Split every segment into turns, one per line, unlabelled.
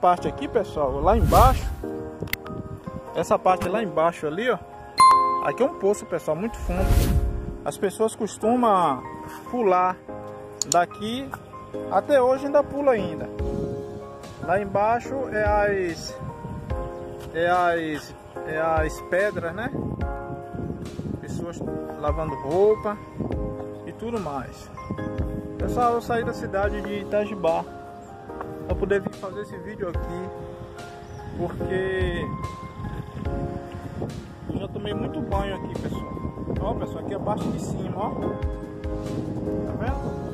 parte aqui, pessoal, lá embaixo, essa parte lá embaixo ali, ó, aqui é um poço, pessoal, muito fundo. As pessoas costumam pular daqui, até hoje ainda pula ainda. Lá embaixo é as, é as, é as pedras, né? Pessoas lavando roupa e tudo mais. Pessoal, eu saí da cidade de Itajibá para poder vir fazer esse vídeo aqui, porque eu já tomei muito banho aqui, pessoal. Ó, pessoal, aqui é a parte de cima, ó. Tá vendo?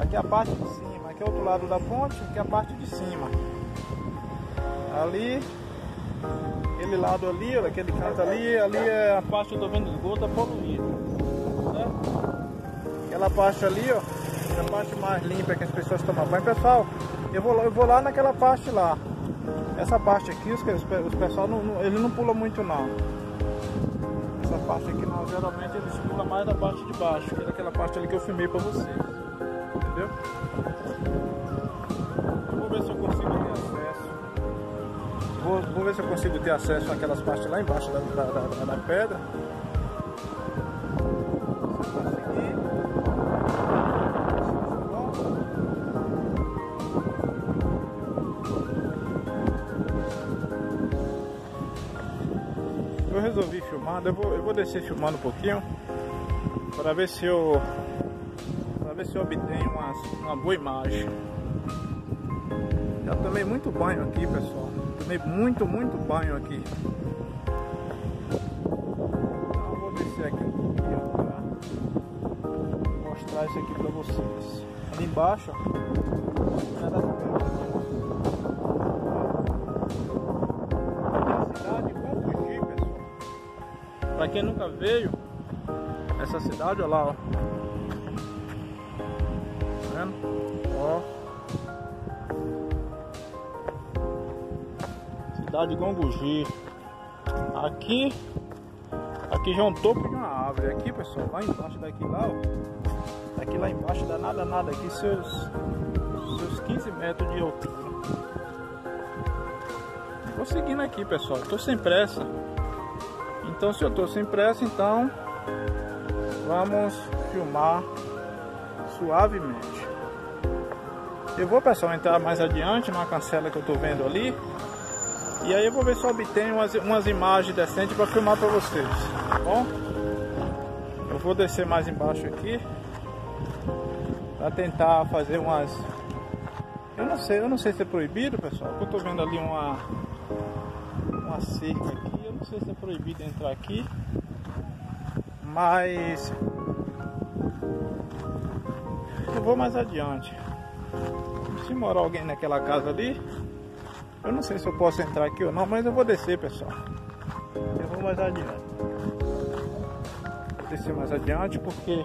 Aqui é a parte de cima, aqui é o outro lado da ponte, aqui é a parte de cima. Ali, aquele lado ali, aquele canto ali, ali é a parte do vendo esgoto poluída. Certo? Aquela parte ali, ó a parte mais limpa que as pessoas tomam banho. Pessoal, eu vou, eu vou lá naquela parte lá. Essa parte aqui, os, os pessoal não, não, ele não pula muito não. Essa parte aqui não, geralmente eles pulam mais da parte de baixo, que é daquela parte ali que eu filmei pra vocês. Entendeu? Eu vou ver se eu consigo ter acesso. Vou, vou ver se eu consigo ter acesso naquelas partes lá embaixo da, da, da, da pedra. Resolvi filmar, eu vou, eu vou descer filmando um pouquinho para ver se eu para ver se eu obtenho uma, uma boa imagem. Já tomei muito banho aqui, pessoal. Tomei muito, muito banho aqui. Então vou descer aqui um pouquinho para mostrar isso aqui para vocês. Ali embaixo, ó, Quem nunca veio, essa cidade, olha lá, ó. Tá vendo? Ó. Cidade de Gonguji. Aqui, aqui já é um topo de uma árvore. Aqui, pessoal, lá embaixo daqui lá, ó. Aqui lá embaixo dá nada, nada. Aqui seus, seus 15 metros de altura. Tô seguindo aqui, pessoal. Tô sem pressa. Então se eu estou sem pressa, então vamos filmar suavemente. Eu vou pessoal entrar mais adiante na cancela que eu estou vendo ali. E aí eu vou ver se eu obtenho umas, umas imagens decentes para filmar para vocês, tá bom? Eu vou descer mais embaixo aqui para tentar fazer umas eu não sei, eu não sei se é proibido, pessoal. Eu tô vendo ali uma uma cerca aqui não sei se é proibido entrar aqui, mas eu vou mais adiante. Se morar alguém naquela casa ali, eu não sei se eu posso entrar aqui ou não, mas eu vou descer, pessoal. Eu vou mais adiante. Vou descer mais adiante porque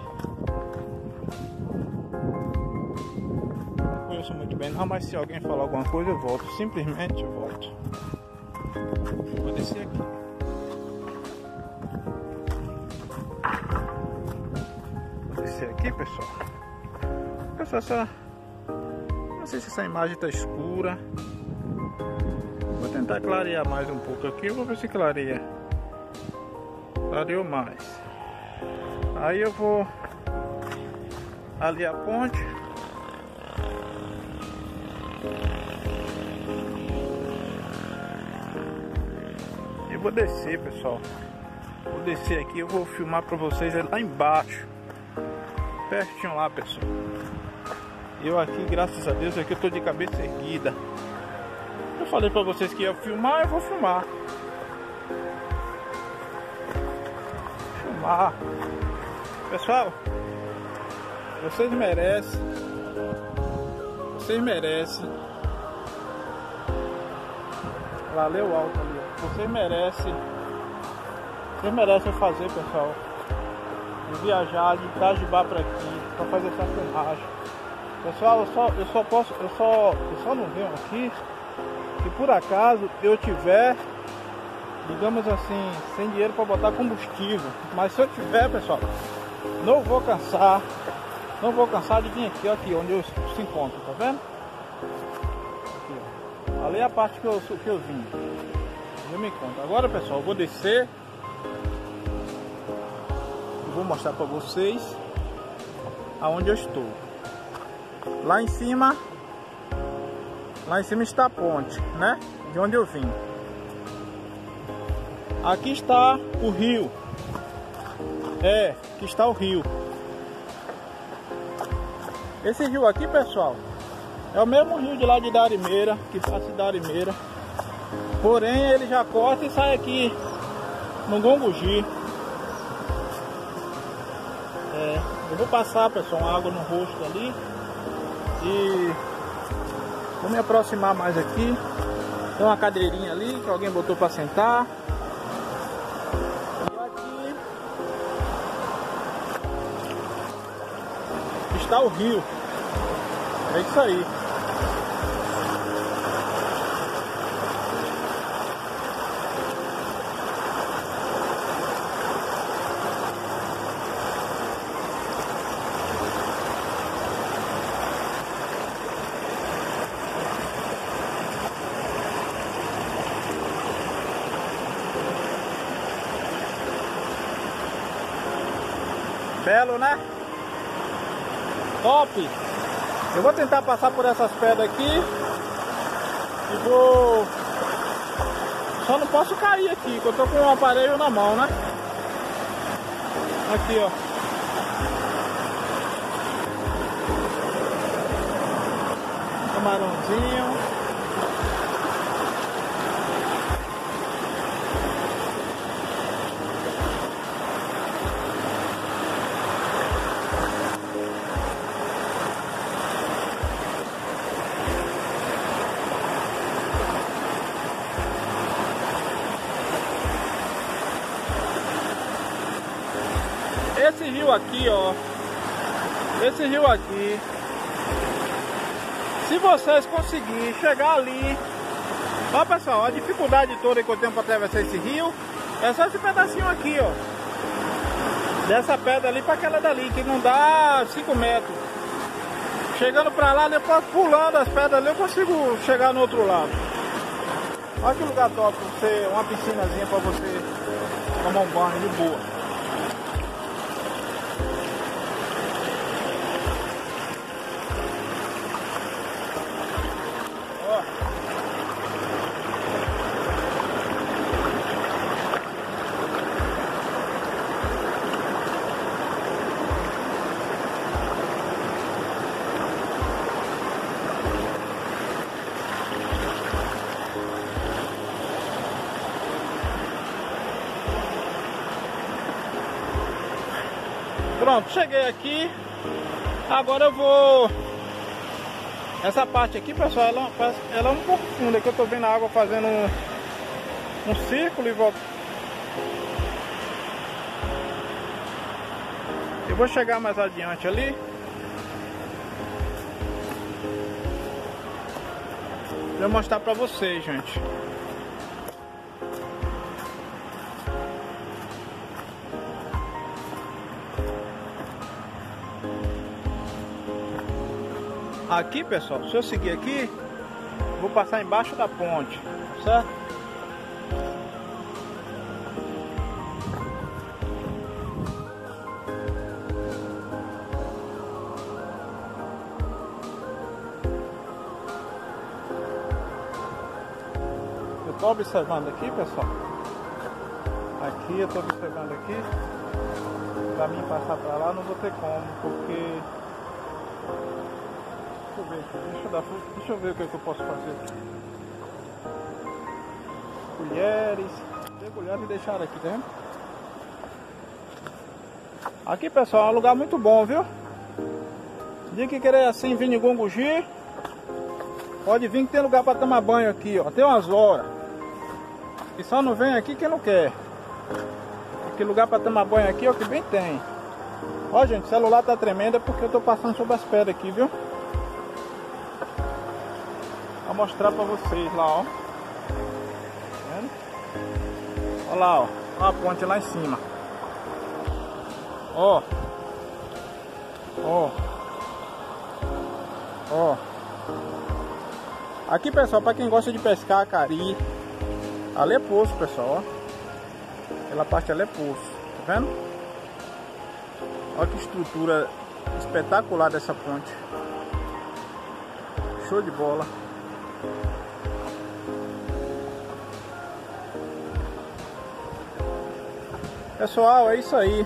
não conheço muito bem não, mas se alguém falar alguma coisa eu volto, simplesmente eu volto. Vou descer aqui. Pessoal. Pessoal, essa... Não sei se essa imagem está escura. Vou tentar clarear mais um pouco aqui. Vou ver se clareia. Clareou mais. Aí eu vou... Ali a ponte. Eu vou descer, pessoal. Vou descer aqui, eu vou filmar para vocês lá embaixo pertinho lá, pessoal. Eu aqui, graças a Deus, aqui eu tô de cabeça erguida. Eu falei pra vocês que ia filmar, eu vou filmar. Filmar. Pessoal, vocês merecem. Vocês merecem. Valeu alto ali. Vocês merecem. Vocês merecem fazer, pessoal viajar de Itajubá para aqui para fazer essa filmagem. Pessoal, eu só, eu só posso, eu só, eu só não venho aqui se por acaso eu tiver, digamos assim, sem dinheiro para botar combustível. Mas se eu tiver, pessoal, não vou cansar, não vou cansar de vir aqui, aqui onde eu se encontro, tá vendo? Aqui, Ali é a parte que eu, que eu vim. Eu me conta. Agora, pessoal, eu vou descer. Vou mostrar para vocês aonde eu estou. Lá em cima, lá em cima está a ponte, né? De onde eu vim. Aqui está o rio. É, aqui está o rio. Esse rio aqui, pessoal, é o mesmo rio de lá de Darimeira, que passa de Darimeira. Porém, ele já corta e sai aqui no Gongugi. É, eu vou passar, pessoal, uma água no rosto ali. E vou me aproximar mais aqui. Tem uma cadeirinha ali que alguém botou para sentar. E aqui está o rio. É isso aí. Belo, né? Top! Eu vou tentar passar por essas pedras aqui e vou... Só não posso cair aqui, que eu tô com um aparelho na mão, né? Aqui, ó. Camarãozinho. Esse rio aqui, ó. Esse rio aqui. Se vocês conseguirem chegar ali. Ó pessoal, a dificuldade toda que eu tenho para atravessar esse rio é só esse pedacinho aqui, ó. Dessa pedra ali para aquela dali, que não dá 5 metros. Chegando para lá, depois pulando as pedras ali, eu consigo chegar no outro lado. Olha que lugar top, você, uma piscinazinha para você tomar um banho de boa. Pronto, cheguei aqui. Agora eu vou... Essa parte aqui, pessoal, ela, ela é um pouco funda. Que eu tô vendo a água fazendo um, um círculo e volta. Eu vou chegar mais adiante ali. Vou mostrar pra vocês, gente. Aqui, pessoal, se eu seguir aqui, vou passar embaixo da ponte, certo? Eu estou observando aqui, pessoal. Aqui eu estou observando aqui. Para mim passar para lá não vou ter como, porque Deixa eu ver aqui, deixa eu, dar, deixa eu ver o que, é que eu posso fazer aqui. Colheres. Degulhar e deixar aqui dentro. Aqui pessoal, é um lugar muito bom, viu? De que querer assim vir em Gonguji, pode vir que tem lugar para tomar banho aqui, ó. Tem umas horas. E só não vem aqui quem não quer. Que lugar para tomar banho aqui, ó, que bem tem. Ó, gente, o celular tá tremendo é porque eu tô passando sobre as pedras aqui, viu? Vou mostrar pra vocês lá, ó. Tá vendo? Olha lá, ó. Olha a ponte lá em cima. Ó. Ó. Ó. Aqui, pessoal, para quem gosta de pescar cari, ali é poço, pessoal, ó. Aquela parte ali é poço, tá vendo? Olha que estrutura espetacular dessa ponte. Show de bola. Pessoal, é isso aí.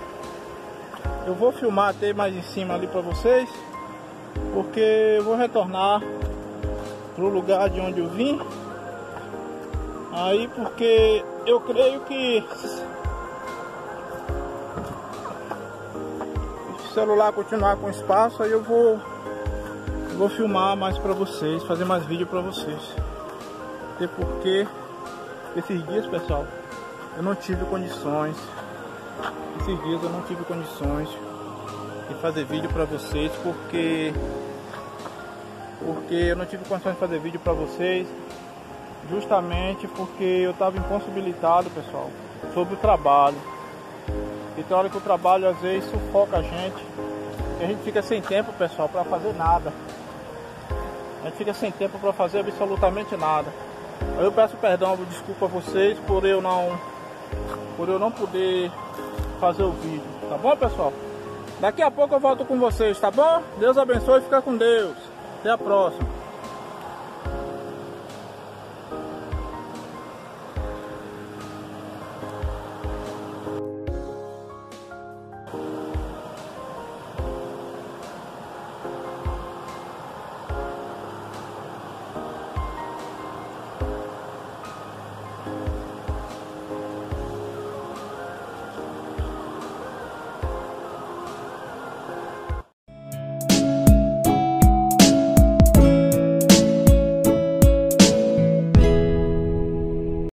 Eu vou filmar até mais em cima ali para vocês, porque eu vou retornar pro lugar de onde eu vim. Aí porque eu creio que o celular continuar com espaço, aí eu vou vou filmar mais para vocês, fazer mais vídeo para vocês. Até porque esses dias, pessoal, eu não tive condições esses dias eu não tive condições de fazer vídeo para vocês porque porque eu não tive condições de fazer vídeo para vocês justamente porque eu estava impossibilitado pessoal sobre o trabalho então hora que o trabalho às vezes sufoca a gente e a gente fica sem tempo pessoal para fazer nada a gente fica sem tempo para fazer absolutamente nada eu peço perdão desculpa a vocês por eu não por eu não poder fazer o vídeo, tá bom pessoal? Daqui a pouco eu volto com vocês, tá bom? Deus abençoe e fica com Deus. Até a próxima.